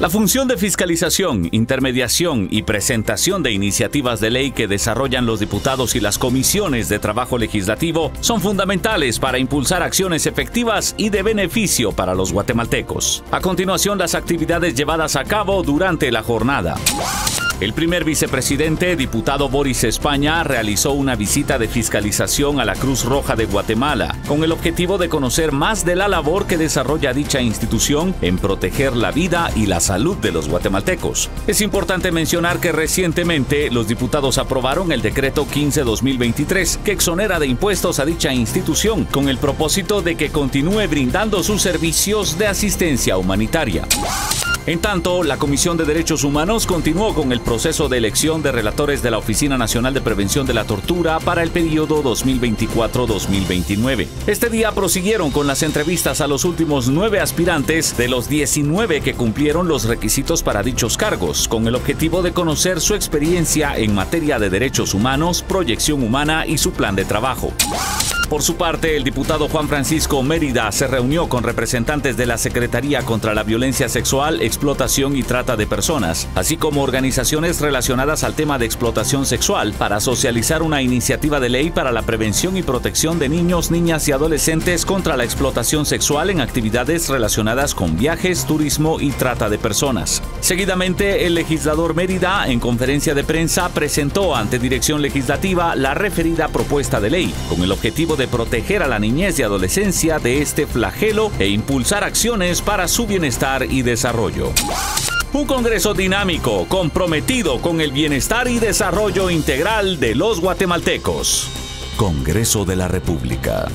La función de fiscalización, intermediación y presentación de iniciativas de ley que desarrollan los diputados y las comisiones de trabajo legislativo son fundamentales para impulsar acciones efectivas y de beneficio para los guatemaltecos. A continuación, las actividades llevadas a cabo durante la jornada. El primer vicepresidente, diputado Boris España, realizó una visita de fiscalización a la Cruz Roja de Guatemala, con el objetivo de conocer más de la labor que desarrolla dicha institución en proteger la vida y la salud de los guatemaltecos. Es importante mencionar que recientemente los diputados aprobaron el decreto 15-2023 que exonera de impuestos a dicha institución con el propósito de que continúe brindando sus servicios de asistencia humanitaria. En tanto, la Comisión de Derechos Humanos continuó con el proceso de elección de relatores de la Oficina Nacional de Prevención de la Tortura para el periodo 2024-2029. Este día prosiguieron con las entrevistas a los últimos nueve aspirantes de los 19 que cumplieron los requisitos para dichos cargos, con el objetivo de conocer su experiencia en materia de derechos humanos, proyección humana y su plan de trabajo. Por su parte, el diputado Juan Francisco Mérida se reunió con representantes de la Secretaría contra la Violencia Sexual, Explotación y Trata de Personas, así como organizaciones relacionadas al tema de explotación sexual, para socializar una iniciativa de ley para la prevención y protección de niños, niñas y adolescentes contra la explotación sexual en actividades relacionadas con viajes, turismo y trata de personas. Seguidamente, el legislador Mérida, en conferencia de prensa, presentó ante Dirección Legislativa la referida propuesta de ley, con el objetivo de proteger a la niñez y adolescencia de este flagelo e impulsar acciones para su bienestar y desarrollo. Un Congreso dinámico, comprometido con el bienestar y desarrollo integral de los guatemaltecos. Congreso de la República.